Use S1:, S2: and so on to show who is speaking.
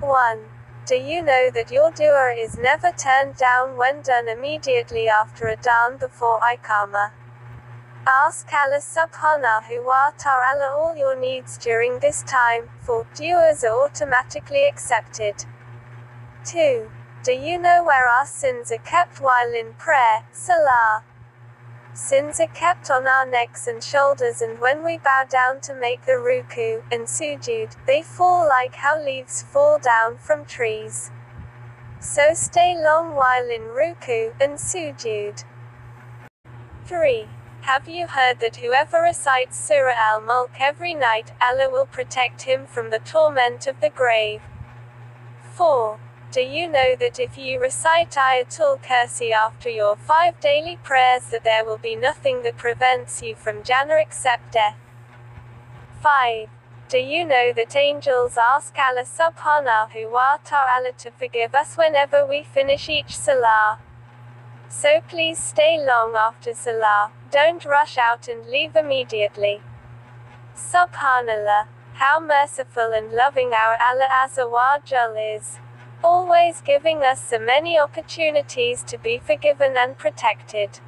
S1: 1. Do you know that your dua is never turned down when done immediately after adhan before Iqama? Ask Allah subhanahu wa ta'ala all your needs during this time, for duas are automatically accepted. 2. Do you know where our sins are kept while in prayer, salah? Sins are kept on our necks and shoulders, and when we bow down to make the ruku and sujud, they fall like how leaves fall down from trees. So stay long while in ruku and sujud. 3. Have you heard that whoever recites Surah Al Mulk every night, Allah will protect him from the torment of the grave? 4. Do you know that if you recite Ayatul Kursi after your five daily prayers that there will be nothing that prevents you from Jannah except death? 5. Do you know that angels ask Allah subhanahu wa ta'ala to forgive us whenever we finish each salah? So please stay long after salah, don't rush out and leave immediately. Subhanallah, how merciful and loving our Allah Azza wa Jal is always giving us so many opportunities to be forgiven and protected.